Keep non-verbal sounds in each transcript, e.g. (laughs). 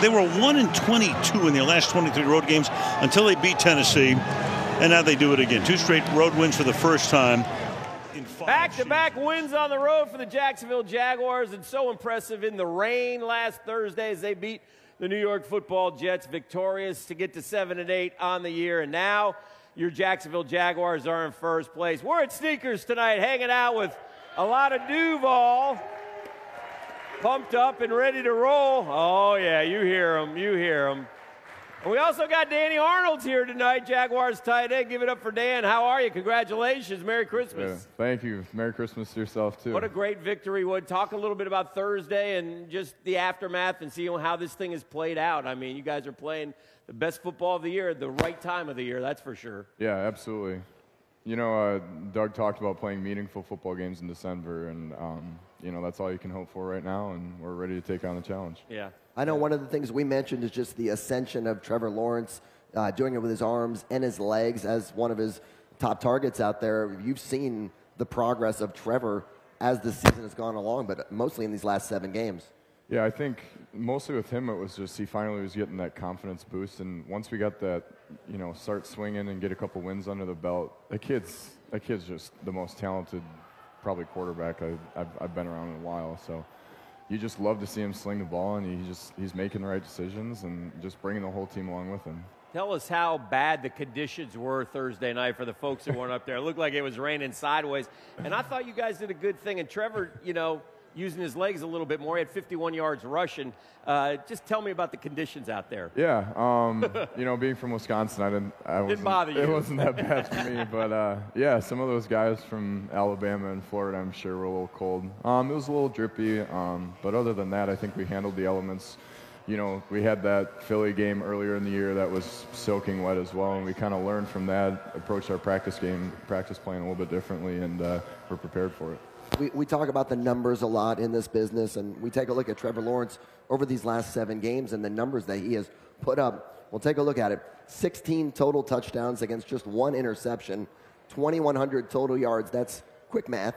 They were 1 and 22 in their last 23 road games until they beat Tennessee, and now they do it again. Two straight road wins for the first time. Back to back wins on the road for the Jacksonville Jaguars, and so impressive in the rain last Thursday as they beat the New York football Jets victorious to get to 7 and 8 on the year. And now your Jacksonville Jaguars are in first place. We're at Sneakers tonight, hanging out with a lot of Duval. Pumped up and ready to roll. Oh, yeah, you hear them. You hear them. And we also got Danny Arnold's here tonight, Jaguars tight end. Give it up for Dan. How are you? Congratulations. Merry Christmas. Yeah, thank you. Merry Christmas to yourself, too. What a great victory. Would talk a little bit about Thursday and just the aftermath and see how this thing has played out. I mean, you guys are playing the best football of the year at the right time of the year, that's for sure. Yeah, absolutely. You know, uh, Doug talked about playing meaningful football games in December, and um, you know that's all you can hope for right now, and we're ready to take on the challenge. Yeah. I know one of the things we mentioned is just the ascension of Trevor Lawrence, uh, doing it with his arms and his legs as one of his top targets out there. You've seen the progress of Trevor as the season has gone along, but mostly in these last seven games. Yeah, I think mostly with him it was just he finally was getting that confidence boost, and once we got that, you know, start swinging and get a couple wins under the belt, that kid's that kid's just the most talented, probably quarterback I, have I've been around in a while. So you just love to see him sling the ball, and he just he's making the right decisions and just bringing the whole team along with him. Tell us how bad the conditions were Thursday night for the folks that weren't up there. It looked like it was raining sideways, and I thought you guys did a good thing. And Trevor, you know using his legs a little bit more. He had 51 yards rushing. Uh, just tell me about the conditions out there. Yeah, um, (laughs) you know, being from Wisconsin, I didn't. I didn't bother you. It wasn't that bad for me, (laughs) but uh, yeah, some of those guys from Alabama and Florida, I'm sure, were a little cold. Um, it was a little drippy, um, but other than that, I think we handled the elements. You know, we had that Philly game earlier in the year that was soaking wet as well, and we kind of learned from that, approached our practice game, practice playing a little bit differently, and uh, we're prepared for it we, we talk about the numbers a lot in this business, and we take a look at Trevor Lawrence over these last seven games and the numbers that he has put up. We'll take a look at it. 16 total touchdowns against just one interception, 2,100 total yards. That's quick math,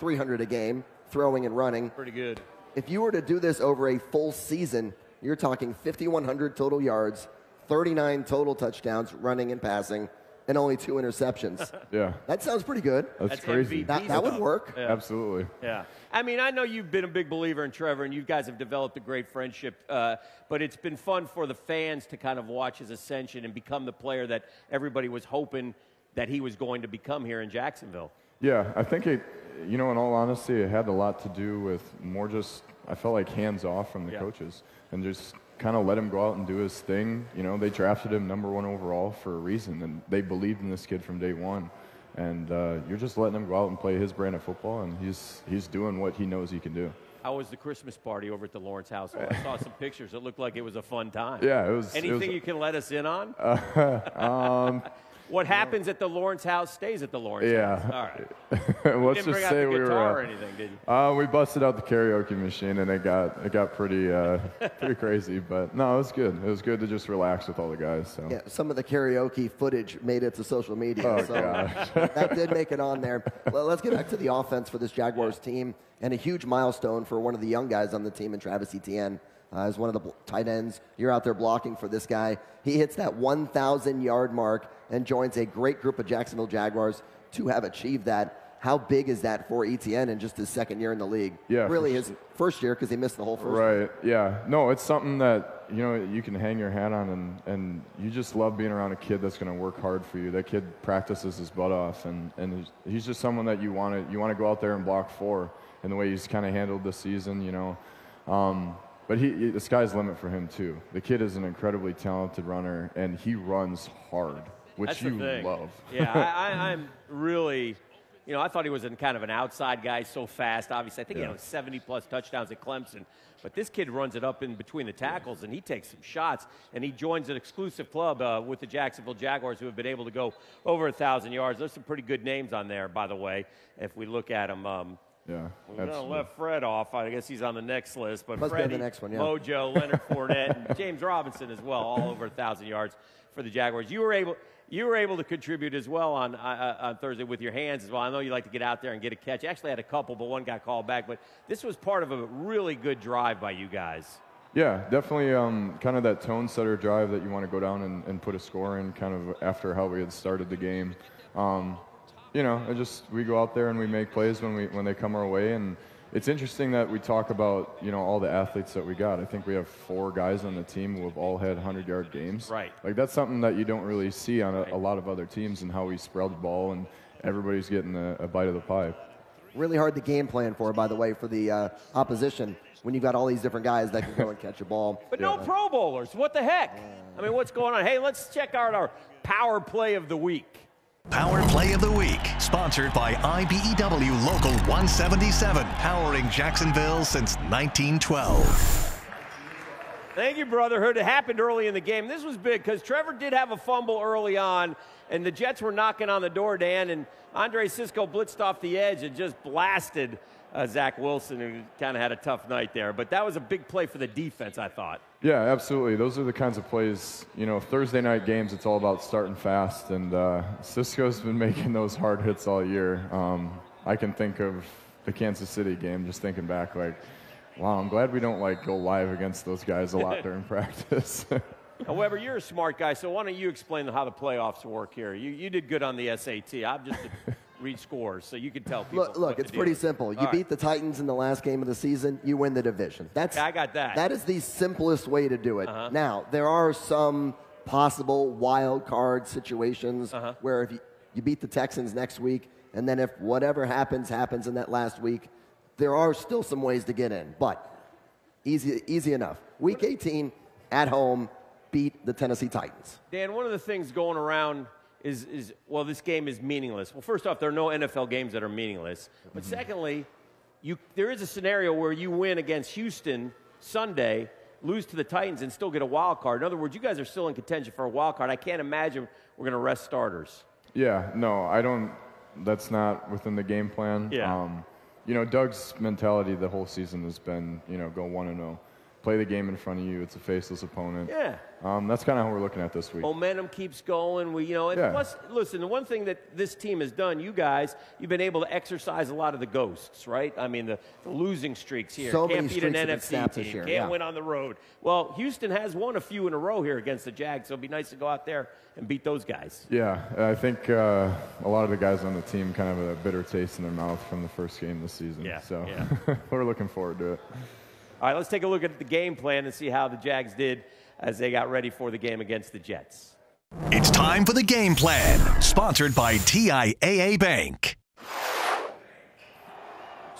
300 a game, throwing and running. Pretty good. If you were to do this over a full season, you're talking 5,100 total yards, 39 total touchdowns, running and passing, and only two interceptions. (laughs) yeah. That sounds pretty good. That's, That's crazy. That, that, would work. Yeah. Absolutely. Yeah. I mean, I know you've been a big believer in Trevor, and you guys have developed a great friendship, uh, but it's been fun for the fans to kind of watch his ascension and become the player that everybody was hoping that he was going to become here in Jacksonville. Yeah, I think it, you know, in all honesty, it had a lot to do with more just, I felt like hands off from the yeah. coaches and just kind of let him go out and do his thing. You know, they drafted him number one overall for a reason, and they believed in this kid from day one. And uh, you're just letting him go out and play his brand of football, and he's he's doing what he knows he can do. How was the Christmas party over at the Lawrence household? I saw some pictures. It looked like it was a fun time. Yeah, it was. Anything it was, you can let us in on? Uh, (laughs) um, what happens at the Lawrence house stays at the Lawrence yeah. house. All right. (laughs) Let's just say we were. Uh, or anything, did you? Uh, we busted out the karaoke machine and it got it got pretty uh, (laughs) pretty crazy, but no, it was good. It was good to just relax with all the guys. So. Yeah, some of the karaoke footage made it to social media. Oh so gosh. (laughs) that did make it on there. Well, let's get back to the offense for this Jaguars team and a huge milestone for one of the young guys on the team in Travis Etienne uh, as one of the tight ends. You're out there blocking for this guy. He hits that 1,000 yard mark and joins a great group of Jacksonville Jaguars to have achieved that. How big is that for Etienne in just his second year in the league? Yeah, really his first year because he missed the whole first. Right. Year. Yeah. No, it's something that you know you can hang your hat on, and and you just love being around a kid that's going to work hard for you. That kid practices his butt off, and and he's just someone that you want to you want to go out there and block for. And the way he's kind of handled this season, you know. Um, but he, he, the sky's the limit for him too. The kid is an incredibly talented runner, and he runs hard, which That's you love. yeah, I, am (laughs) really, you know, I thought he was in kind of an outside guy, so fast. Obviously, I think yeah. he had 70 plus touchdowns at Clemson. But this kid runs it up in between the tackles, and he takes some shots. And he joins an exclusive club uh, with the Jacksonville Jaguars, who have been able to go over a thousand yards. There's some pretty good names on there, by the way. If we look at them. Um, yeah, we're gonna let Fred off. I guess he's on the next list, but Must Freddie, the next one, yeah. Mojo, Leonard Fournette, and James Robinson as well, all over a thousand yards for the Jaguars. You were able. You were able to contribute as well on, uh, uh, on Thursday with your hands as well. I know you like to get out there and get a catch. You Actually, had a couple, but one got called back. But this was part of a really good drive by you guys. Yeah, definitely um, kind of that tone setter drive that you want to go down and, and, put a score in kind of after how we had started the game. Um, you know, just we go out there and we make plays when we when they come our way and it's interesting that we talk about you know all the athletes that we got. I think we have four guys on the team who have all had 100 yard games. Right. Like that's something that you don't really see on a, right. a lot of other teams and how we spread the ball and everybody's getting a, a, bite of the pie. Really hard to game plan for, by the way, for the uh, opposition when you've got all these different guys that can go and catch a ball. (laughs) But yeah. no Pro Bowlers. What the heck? I mean, what's going on? Hey, let's check out our power play of the week. Power Play of the Week, sponsored by IBEW Local 177, powering Jacksonville since 1912. Thank you, Brotherhood. It happened early in the game. This was big because Trevor did have a fumble early on, and the Jets were knocking on the door, Dan, and Andre Cisco blitzed off the edge and just blasted uh, Zach Wilson, who kind of had a tough night there. But that was a big play for the defense, I thought. Yeah, absolutely. Those are the kinds of plays. You know, Thursday night games, it's all about starting fast, and uh, Cisco's been (laughs) making those hard hits all year. Um, I can think of the Kansas City game, just thinking back, like, wow, I'm glad we don't like go live against those guys a lot (laughs) during practice. (laughs) However, you're a smart guy, so why don't you explain how the playoffs work here? You, you did good on the SAT. I'm just a read scores, so you can tell people. Look, look it's pretty simple. You All beat right. the Titans in the last game of the season, you win the division. That's I got that. That is the simplest way to do it. Uh-huh. Now, there are some possible wild card situations uh-huh. where if you, you beat the Texans next week, and then if whatever happens happens in that last week, there are still some ways to get in, but easy easy enough. Week 18 at home beat the Tennessee Titans. Dan, one of the things going around is, is well, this game is meaningless. Well, first off, there are no NFL games that are meaningless. But mm-hmm. secondly, you, there is a scenario where you win against Houston Sunday, lose to the Titans, and still get a wild card. In other words, you guys are still in contention for a wild card. I can't imagine we're going to rest starters. Yeah, no, I don't. That's not within the game plan. Yeah. Um, you know, Doug's mentality the whole season has been, you know, go 1 and 0 play the game in front of you. It's a faceless opponent. Yeah. Um, that's kind of how we're looking at this week. Momentum keeps going. We, you know, yeah. plus, listen, the one thing that this team has done, you guys, you've been able to exercise a lot of the ghosts, right? I mean, the, the losing streaks here. So Can't many beat an NFC team. Year, Can't yeah. win on the road. Well, Houston has won a few in a row here against the Jags, so it'd be nice to go out there and beat those guys. Yeah, I think uh, a lot of the guys on the team kind of have a bitter taste in their mouth from the first game this season. Yeah. So yeah. (laughs) we're looking forward to it. All right, let's take a look at the game plan and see how the Jags did as they got ready for the game against the Jets. It's time for the game plan, sponsored by TIAA Bank.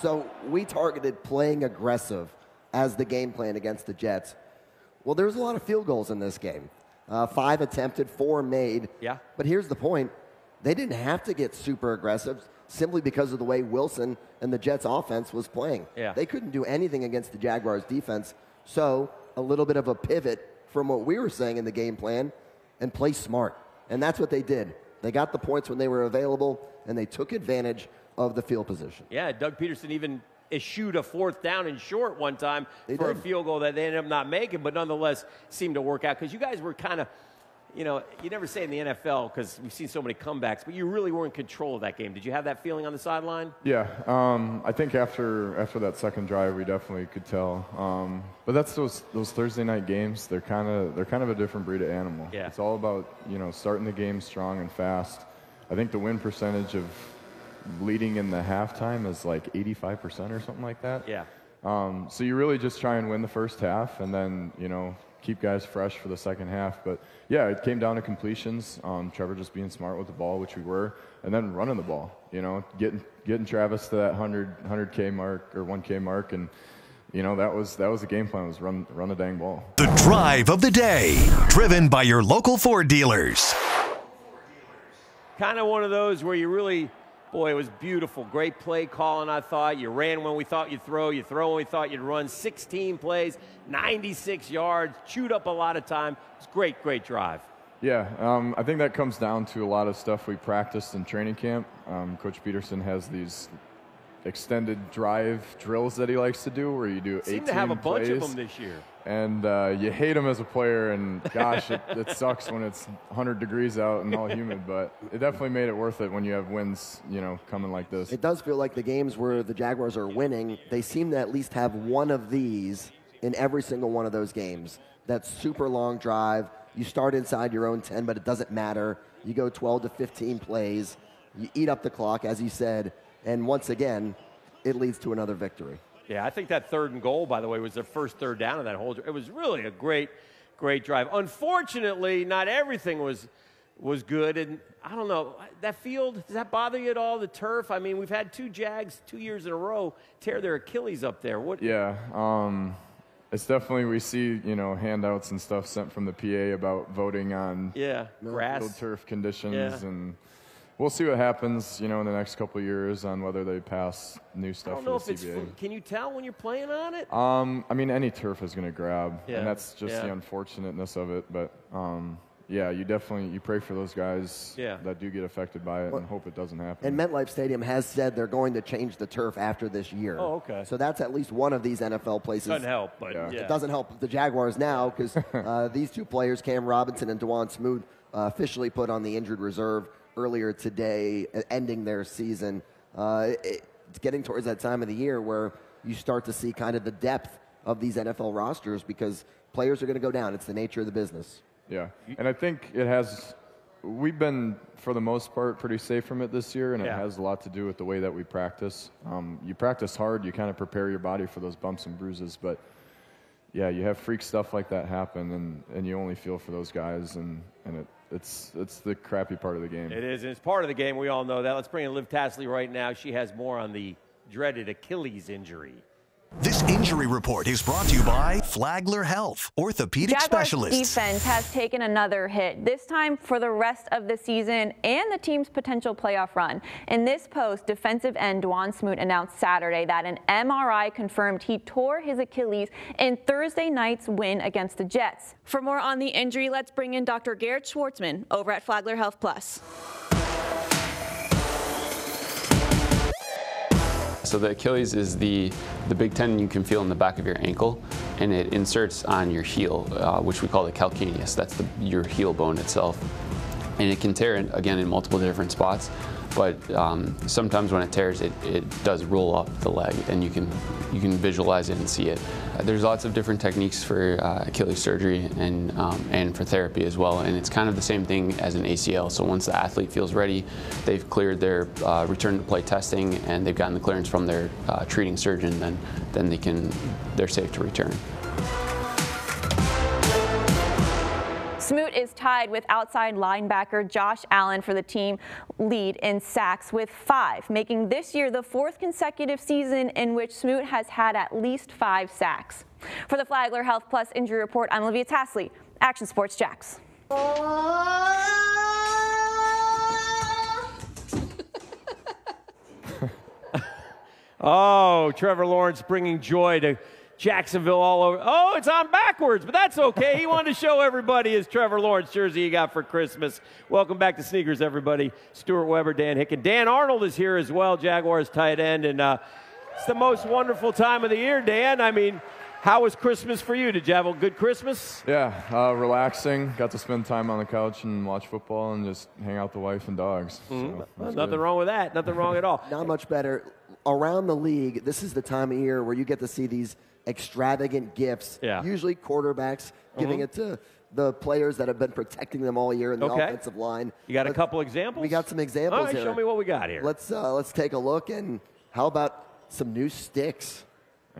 So we targeted playing aggressive as the game plan against the Jets. Well, there's a lot of field goals in this game. Uh, five attempted, four made. Yeah. But here's the point they didn't have to get super aggressive simply because of the way Wilson and the Jets offense was playing. Yeah. They couldn't do anything against the Jaguars defense. So a little bit of a pivot from what we were saying in the game plan and play smart. And that's what they did. They got the points when they were available and they took advantage of the field position. Yeah, Doug Pederson even eschewed a fourth down and short one time they for did. a field goal that they ended up not making, but nonetheless seemed to work out because you guys were kind of – you know, you never say in the NFL because we've seen so many comebacks, but you really were in control of that game. Did you have that feeling on the sideline? Yeah, um, I think after after that second drive, we definitely could tell. Um, but that's those those Thursday night games. They're kind of they're kind of a different breed of animal. Yeah. It's all about you know starting the game strong and fast. I think the win percentage of leading in the halftime is like 85% or something like that. Yeah. Um, so you really just try and win the first half, and then you know keep guys fresh for the second half. But yeah, it came down to completions. Um, Trevor just being smart with the ball, which we were, and then running the ball. You know, getting getting Travis to that 100 100k mark or 1k mark, and you know that was that was the game plan was run run the dang ball. The drive of the day, driven by your local Ford dealers. Kind of one of those where you really Boy, it was beautiful. Great play calling, I thought. You ran when we thought you'd throw. You throw when we thought you'd run. 16 plays, 96 yards, chewed up a lot of time. It's great, great drive. Yeah, um, I think that comes down to a lot of stuff we practiced in training camp. Um, Coach Pederson has these extended drive drills that he likes to do where you do 18 Seem to have a bunch of them this year and uh, you hate him as a player. And gosh, it, it, sucks when it's 100 degrees out and all humid. But it definitely made it worth it when you have winds, you know, coming like this. It does feel like the games where the Jaguars are winning, they seem to at least have one of these in every single one of those games. That super long drive. You start inside your own 10, but it doesn't matter. You go 12 to 15 plays. You eat up the clock, as you said, and once again, it leads to another victory. Yeah, I think that third and goal, by the way, was their first third down of that whole. It was really a great, great drive. Unfortunately, not everything was was good, and I don't know that field. Does that bother you at all? The turf. I mean, we've had two Jags two years in a row tear their Achilles up there. What? Yeah. Um, it's definitely we see you know handouts and stuff sent from the PA about voting on Yeah, grass. field turf conditions Yeah. and we'll see what happens you know in the next couple of years on whether they pass new I stuff don't know for if the it's. CBA. Can you tell when you're playing on it? Um, I mean, any turf is going to grab, Yeah, and that's just the yeah. unfortunateness of it. But um, yeah, you definitely you pray for those guys Yeah. that do get affected by it, and hope it doesn't happen. And MetLife Stadium has said they're going to change the turf after this year. Oh, okay. So that's at least one of these NFL places. Doesn't help, but Yeah. yeah. It doesn't help the Jaguars now because (laughs) uh, these two players, Cam Robinson and Dawuane Smoot, uh, officially put on the injured reserve earlier today, ending their season. Uh, it- it's getting towards that time of the year where you start to see kind of the depth of these NFL rosters because players are going to go down. It's the nature of the business. yeah, and I think it has. We've been, for the most part, pretty safe from it this year, and Yeah. it has a lot to do with the way that we practice. Um, you practice hard, you kind of prepare your body for those bumps and bruises, but yeah, you have freak stuff like that happen, and, and you only feel for those guys, and, and it, it's it's the crappy part of the game. It is, and it's part of the game. We all know that. Let's bring in Liv Tasley right now. She has more on the dreaded Achilles injury. This injury report is brought to you by Flagler Health, orthopedic Jaguars specialists. defense has taken another hit, this time for the rest of the season and the team's potential playoff run. In this post, defensive end Dawuane Smoot announced Saturday that an MRI confirmed he tore his Achilles in Thursday night's win against the Jets. For more on the injury, let's bring in Dr. Garrett Schwartzman over at Flagler Health Plus. So the Achilles is the, the big tendon you can feel in the back of your ankle, and it inserts on your heel, uh, which we call the calcaneus. That's the, your heel bone itself. And it can tear, in, again, in multiple different spots, but um, sometimes when it tears, it, it does roll up the leg, and you can, you can visualize it and see it. Uh, there's lots of different techniques for uh, Achilles surgery and, um, and for therapy as well, and it's kind of the same thing as an ACL. So once the athlete feels ready, they've cleared their uh, return to play testing, and they've gotten the clearance from their uh, treating surgeon, then, then they can, they're safe to return. Smoot is tied with outside linebacker Josh Allen for the team lead in sacks with five, making this year the fourth consecutive season in which Smoot has had at least five sacks. For the Flagler Health Plus Injury Report, I'm Olivia Tasley, Action Sports Jax. (laughs) Oh, Trevor Lawrence bringing joy to Jacksonville all over. Oh, it's on backwards, but that's okay. He wanted to show everybody his Trevor Lawrence jersey he got for Christmas. Welcome back to Sneakers, everybody. Stuart Webber, Dan Hicken. Dan Arnold is here as well, Jaguars tight end. And uh, it's the most wonderful time of the year, Dan. I mean, how was Christmas for you? Did you have a good Christmas? Yeah, uh, relaxing. Got to spend time on the couch and watch football and just hang out with the wife and dogs. So Well, nothing good. wrong with that. Nothing wrong at all. (laughs) Not much better. Around the league, this is the time of year where you get to see these extravagant gifts. Yeah. Usually quarterbacks giving it to the players that have been protecting them all year in the Okay. offensive line. You got a Let's- couple examples? We got some examples All right, here. show me what we got here. Let's uh, let's take a look and how about some new sticks?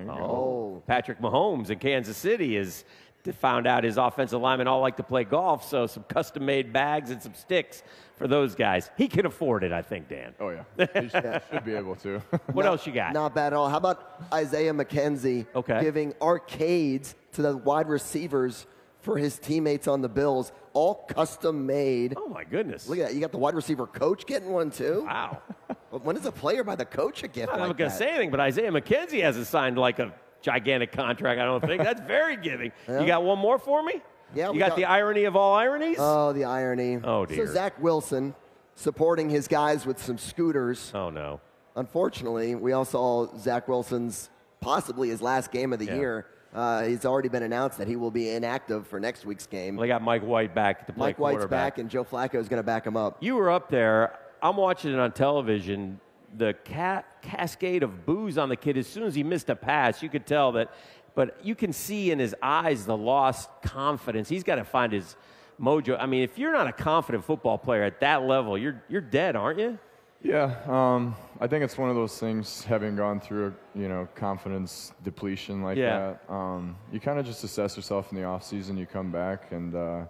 Oh, Patrick Mahomes in Kansas City is found out his offensive linemen all like to play golf, so some custom-made bags and some sticks for those guys. He can afford it, I think, Dan. Oh yeah, (laughs) he should, should be able to. (laughs) What else you got? Not bad at all. How about Isaiah McKenzie Okay. giving arcades to the wide receivers for his teammates on the Bills, all custom made. Oh my goodness! Look at that. You got the wide receiver coach getting one too. Wow. (laughs) But when a player by the coach a gift I'm like not going to say anything, but Isaiah McKenzie hasn't signed like a gigantic contract. I don't think that's very (laughs) giving. You got one more for me? Yeah, You got, got- the irony of all ironies? Oh, the irony. Oh, dear. So Zach Wilson supporting his guys with some scooters. oh no. Unfortunately, we all saw Zach Wilson's possibly his last game of the Yeah. year. Uh, he's already been announced that he will be inactive for next week's game. Well, they got Mike White back to play Mike White's back, and Joe Flacco is going to back him up. You were up there. I'm watching it on television. The ca- cascade of boos on the kid. As soon as he missed a pass, you could tell that but you can see in his eyes the lost confidence. He's got to find his mojo. I mean, if you're not a confident football player at that level, you're you're dead, aren't you? Yeah, um, I think it's one of those things. Having gone through a you know confidence depletion like Yeah. that, um, you kind of just assess yourself in the off season. You come back and uh,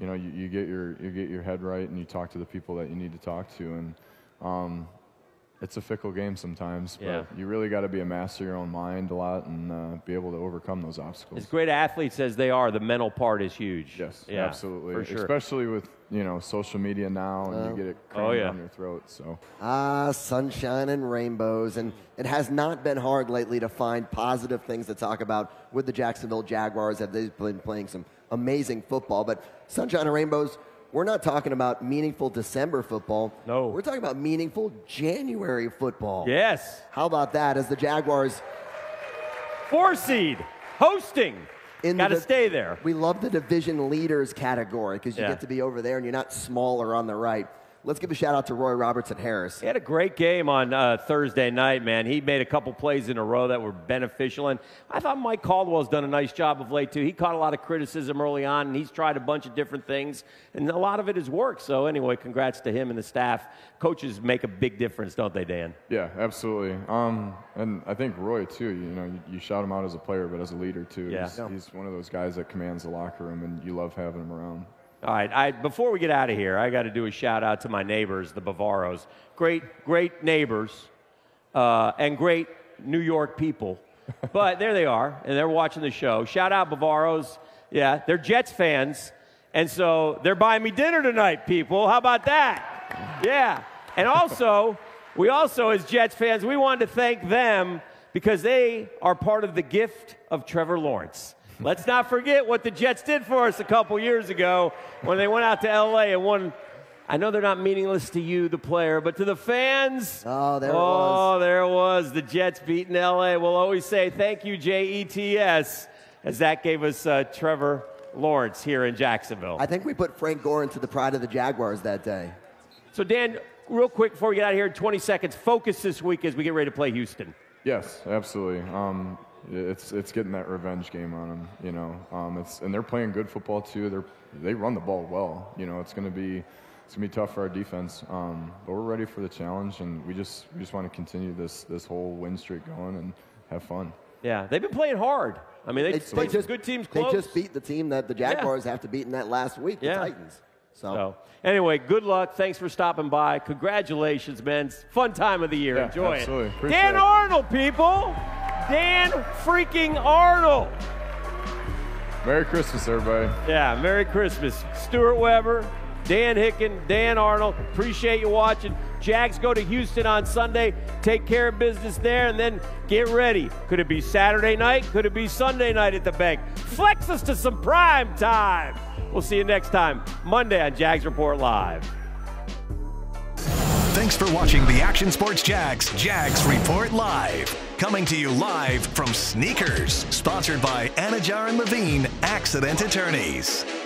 you know you, you get your you get your head right and you talk to the people that you need to talk to and. Um, it's a fickle game sometimes, but Yeah. you really got to be a master of your own mind a lot and uh, be able to overcome those obstacles. As great athletes as they are, the mental part is huge. Yes, yeah, absolutely. for sure. Especially with you know social media now, and you get it crammed Oh, yeah. down your throat. So Ah, sunshine and rainbows. And it has not been hard lately to find positive things to talk about with the Jacksonville Jaguars. Have They've been playing some amazing football. But sunshine and rainbows, we're not talking about meaningful December football. No. We're talking about meaningful January football. yes, How about that as the Jaguars four seed hosting. in Got to stay there. We love the division leaders category because you Yeah. get to be over there and you're not smaller on the right. Let's give a shout out to Roy Robertson Harris. He had a great game on uh, Thursday night, man. He made a couple plays in a row that were beneficial, and I thought Mike Caldwell's done a nice job of late too. He caught a lot of criticism early on, and he's tried a bunch of different things, and a lot of it has worked. So anyway, congrats to him and the staff. Coaches make a big difference, don't they, Dan? yeah, absolutely. Um, and I think Roy too. You know, you, you shout him out as a player, but as a leader too. Yeah. He's, he's one of those guys that commands the locker room, and you love having him around. All right, I, before we get out of here, I got to do a shout out to my neighbors, the Bavaros. Great, great neighbors, uh, and great New York people. (laughs) But there they are, and they're watching the show. Shout out Bavaros. Yeah, they're Jets fans, and so they're buying me dinner tonight, people. How about that? Yeah, and also, (laughs) we also, as Jets fans, we wanted to thank them because they are part of the gift of Trevor Lawrence. Let's not forget what the Jets did for us a couple years ago when they went out to LA and won. I know they're not meaningless to you, the player, but to the fans. Oh, there it was. oh, was. there it was. The Jets beating LA. We'll always say thank you, JETS, as that gave us uh, Trevor Lawrence here in Jacksonville. I think we put Frank Gore into the pride of the Jaguars that day. so, Dan, real quick before we get out of here in 20 seconds, focus this week as we get ready to play Houston. Yes, absolutely. Um, it's it's getting that revenge game on them, you know. Um, it's and they're playing good football too. They're they run the ball well. You know, it's gonna be it's gonna be tough for our defense. Um, but we're ready for the challenge, and we just we just want to continue this this whole win streak going and have fun. Yeah, they've been playing hard. I mean, they, played some good teams They just beat the team that the Jaguars have to beat in that last week, the Yeah. Titans. So, So, anyway, good luck. Thanks for stopping by. Congratulations, man. It's fun time of the year. Yeah, Enjoy absolutely. it. Appreciate Dan it. Arnold, people. Dan freaking Arnold. Merry Christmas, everybody. Yeah, Merry Christmas. Stuart Webber, Dan Hicken, Dan Arnold. Appreciate you watching. Jags go to Houston on Sunday. Take care of business there and then get ready. Could it be Saturday night? Could it be Sunday night at the bank? Flex us to some prime time. We'll see you next time, Monday on Jags Report Live. Thanks for watching the Action Sports Jags Jags Report Live. Coming to you live from Sneakers, sponsored by Anajar and Levine Accident Attorneys.